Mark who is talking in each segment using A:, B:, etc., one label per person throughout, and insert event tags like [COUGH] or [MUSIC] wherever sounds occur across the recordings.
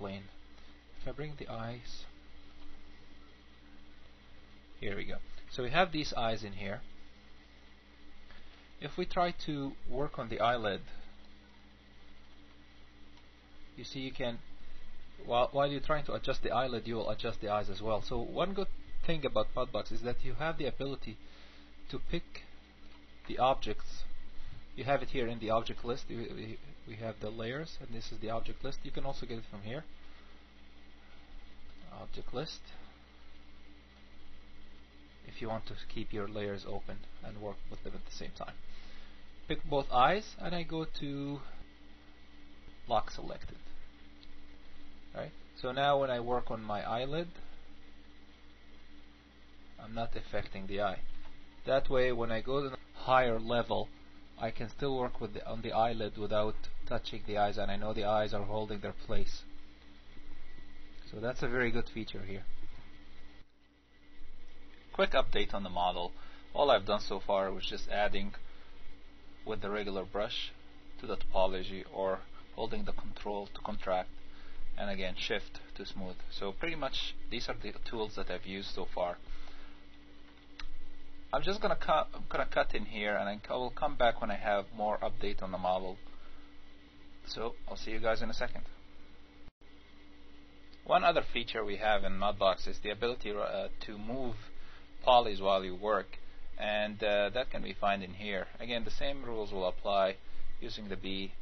A: explain. If I bring the eyes, here we go. So we have these eyes in here. If we try to work on the eyelid, you see you can, while, while you're trying to adjust the eyelid, you will adjust the eyes as well. So one good thing about Mudbox is that you have the ability to pick the objects. You have it here in the object list. We, we have the layers, and this is the object list. You can also get it from here. Object list. If you want to keep your layers open and work with them at the same time. Pick both eyes, and I go to lock selected. Right. So now when I work on my eyelid, I'm not affecting the eye. That way, when I go to the higher level, I can still work with the, on the eyelid without touching the eyes, and I know the eyes are holding their place. So that's a very good feature here. Quick update on the model. All I've done so far was just adding with the regular brush to the topology or holding the control to contract and again shift to smooth. So pretty much these are the tools that I've used so far. I'm just gonna cut I'm gonna cut in here and I will come back when I have more update on the model. So I'll see you guys in a second. One other feature we have in Mudbox is the ability uh, to move polys while you work and uh, that can be found in here. Again the same rules will apply using the B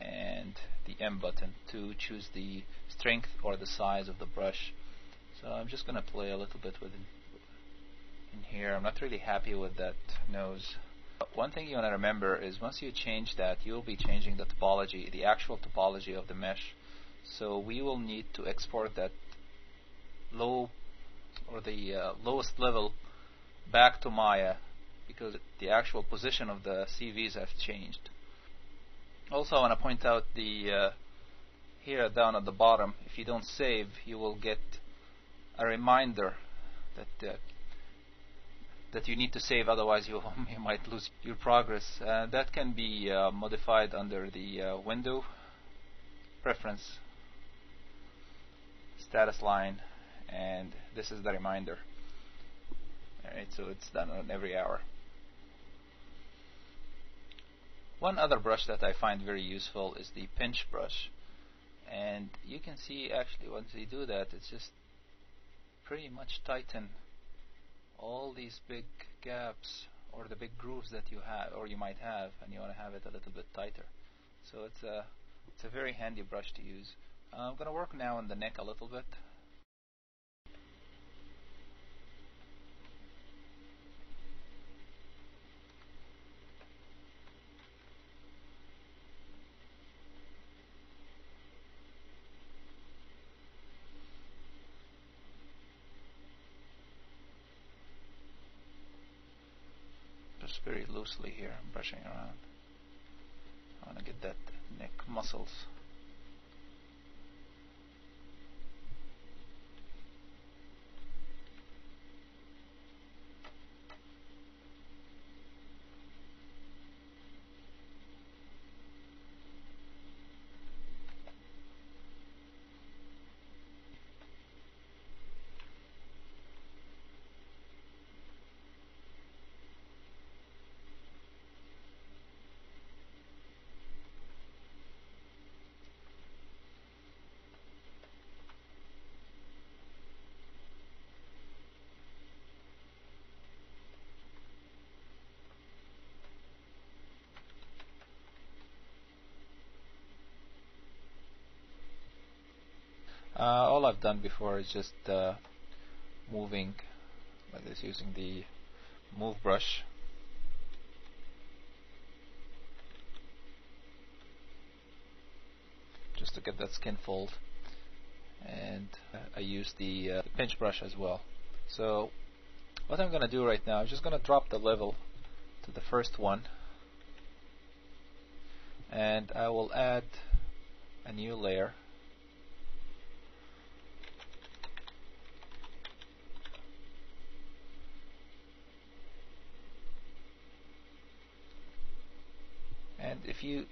A: and the M button to choose the strength or the size of the brush. So I'm just gonna play a little bit with it in here. I'm not really happy with that nose. One thing you want to remember is once you change that, you'll be changing the topology, the actual topology of the mesh. So we will need to export that low or the uh, lowest level back to Maya because the actual position of the CVs have changed. Also, I want to point out the uh, here down at the bottom, if you don't save, you will get a reminder that uh, that you need to save otherwise you, [LAUGHS] you might lose your progress. Uh, that can be uh, modified under the uh, window preference status line and this is the reminder. Alright so it's done on every hour. One other brush that I find very useful is the pinch brush. And you can see actually once you do that it's just pretty much tighten all these big gaps or the big grooves that you have or you might have and you want to have it a little bit tighter. So it's a it's a very handy brush to use. Uh, I'm going to work now on the neck a little bit very loosely here, I'm brushing around. I want to get that neck muscles. Uh, all I've done before is just uh, moving like this using the move brush. Just to get that skin fold. And uh, I use the, uh, the pinch brush as well. So what I'm gonna do right now I'm just gonna drop the level to the first one. And I will add a new layer and if you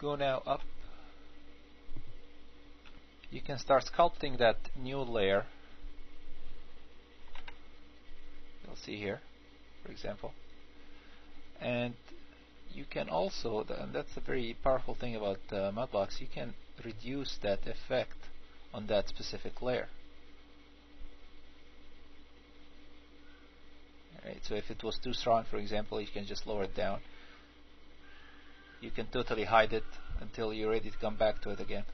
A: go now up you can start sculpting that new layer. You'll see here, for example. And you can also, and that's a very powerful thing about uh, Mudbox, you can reduce that effect on that specific layer. Right, so if it was too strong, for example, you can just lower it down. You can totally hide it until you're ready to come back to it again.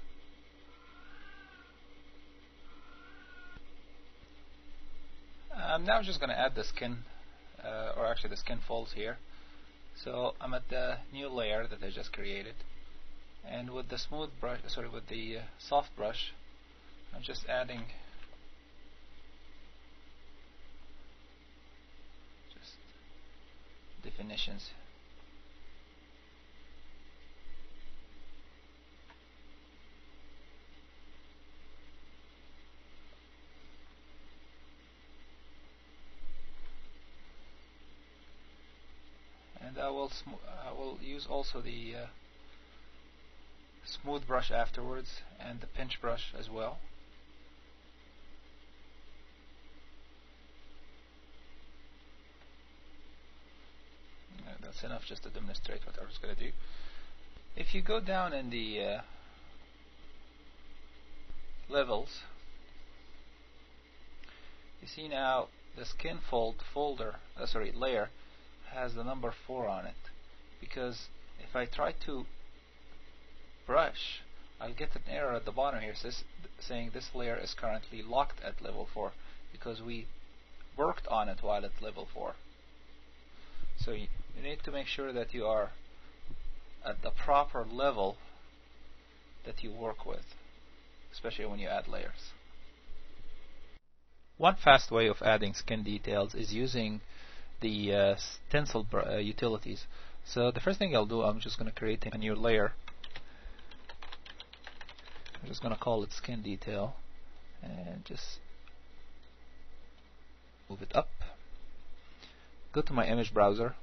A: I'm now just going to add the skin, uh, or actually the skin folds here. So I'm at the new layer that I just created, and with the smooth brush, sorry, with the uh, soft brush, I'm just adding just definitions and I will I will use also the uh, smooth brush afterwards and the pinch brush as well. that's enough just to demonstrate what I was going to do. If you go down in the uh, levels, you see now the skin fold folder, uh, sorry, layer has the number 4 on it. Because if I try to brush I'll get an error at the bottom here says, saying this layer is currently locked at level 4 because we worked on it while at level 4 so you, you need to make sure that you are at the proper level that you work with especially when you add layers. One fast way of adding skin details is using the uh, stencil uh, utilities. So the first thing I'll do, I'm just going to create a new layer. I'm just going to call it skin detail and just move it up. Go to my image browser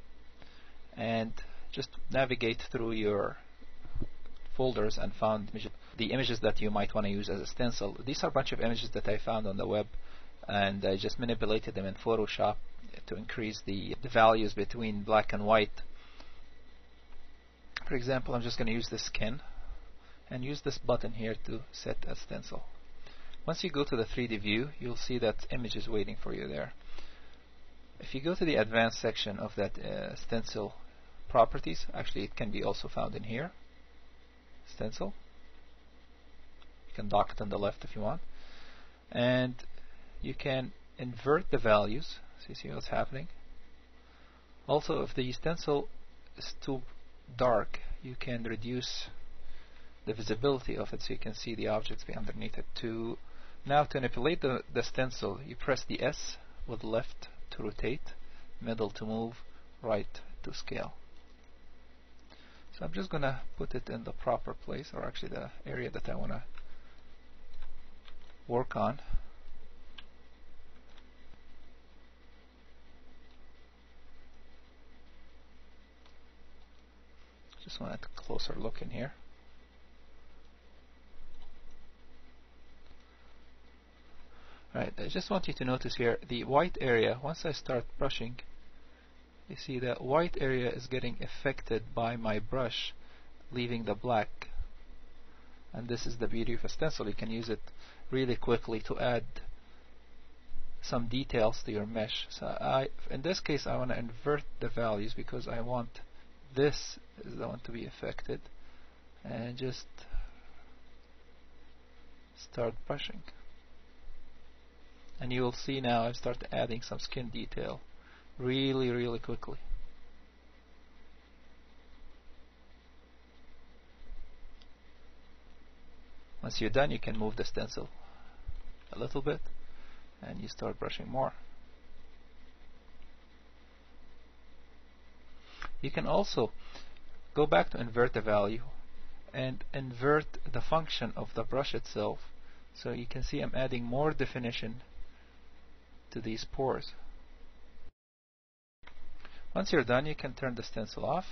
A: and just navigate through your folders and found the images that you might want to use as a stencil. These are a bunch of images that I found on the web and I just manipulated them in Photoshop to increase the, the values between black and white. For example, I'm just going to use the skin and use this button here to set a stencil. Once you go to the 3D view, you'll see that image is waiting for you there. If you go to the advanced section of that uh, stencil properties, actually it can be also found in here, stencil. You can dock it on the left if you want. And you can invert the values so you see what's happening. Also, if the stencil is too dark, you can reduce the visibility of it so you can see the objects underneath it. To now to manipulate the, the stencil, you press the S with left to rotate, middle to move, right to scale. So I'm just going to put it in the proper place, or actually the area that I want to work on. Just want a closer look in here. Right, I just want you to notice here the white area, once I start brushing, you see that white area is getting affected by my brush leaving the black. And this is the beauty of a stencil. You can use it really quickly to add some details to your mesh. So I, in this case, I want to invert the values because I want this is the one to be affected? And just start brushing. And you will see now I've started adding some skin detail really really quickly. Once you're done you can move the stencil a little bit and you start brushing more. You can also go back to invert the value and invert the function of the brush itself. So you can see I'm adding more definition to these pores. Once you're done, you can turn the stencil off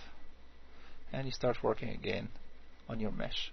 A: and you start working again on your mesh.